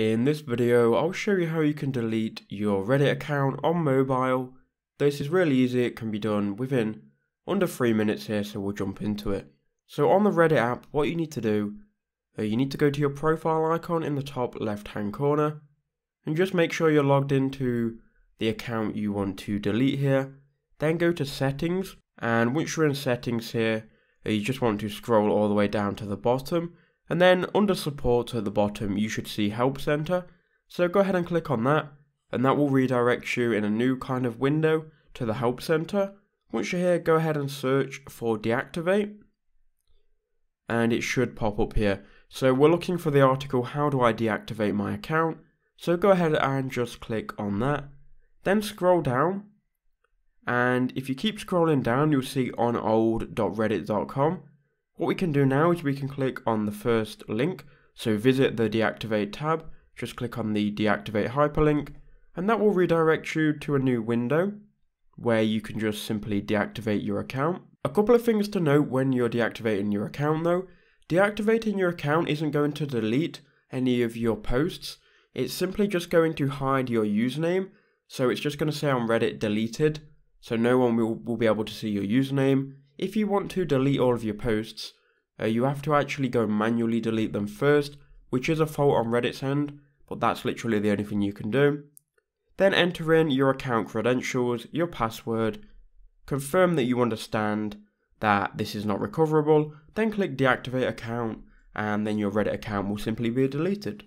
In this video, I'll show you how you can delete your Reddit account on mobile. This is really easy, it can be done within under 3 minutes here, so we'll jump into it. So on the Reddit app, what you need to do, uh, you need to go to your profile icon in the top left hand corner, and just make sure you're logged into the account you want to delete here. Then go to settings, and once you're in settings here, uh, you just want to scroll all the way down to the bottom and then under support at the bottom, you should see help center. So go ahead and click on that and that will redirect you in a new kind of window to the help center. Once you're here, go ahead and search for deactivate and it should pop up here. So we're looking for the article, how do I deactivate my account? So go ahead and just click on that. Then scroll down and if you keep scrolling down, you'll see on old.reddit.com what we can do now is we can click on the first link, so visit the deactivate tab, just click on the deactivate hyperlink, and that will redirect you to a new window where you can just simply deactivate your account. A couple of things to note when you're deactivating your account though. Deactivating your account isn't going to delete any of your posts, it's simply just going to hide your username, so it's just going to say on Reddit deleted, so no one will, will be able to see your username, if you want to delete all of your posts, uh, you have to actually go manually delete them first, which is a fault on Reddit's end, but that's literally the only thing you can do. Then enter in your account credentials, your password, confirm that you understand that this is not recoverable, then click deactivate account, and then your Reddit account will simply be deleted.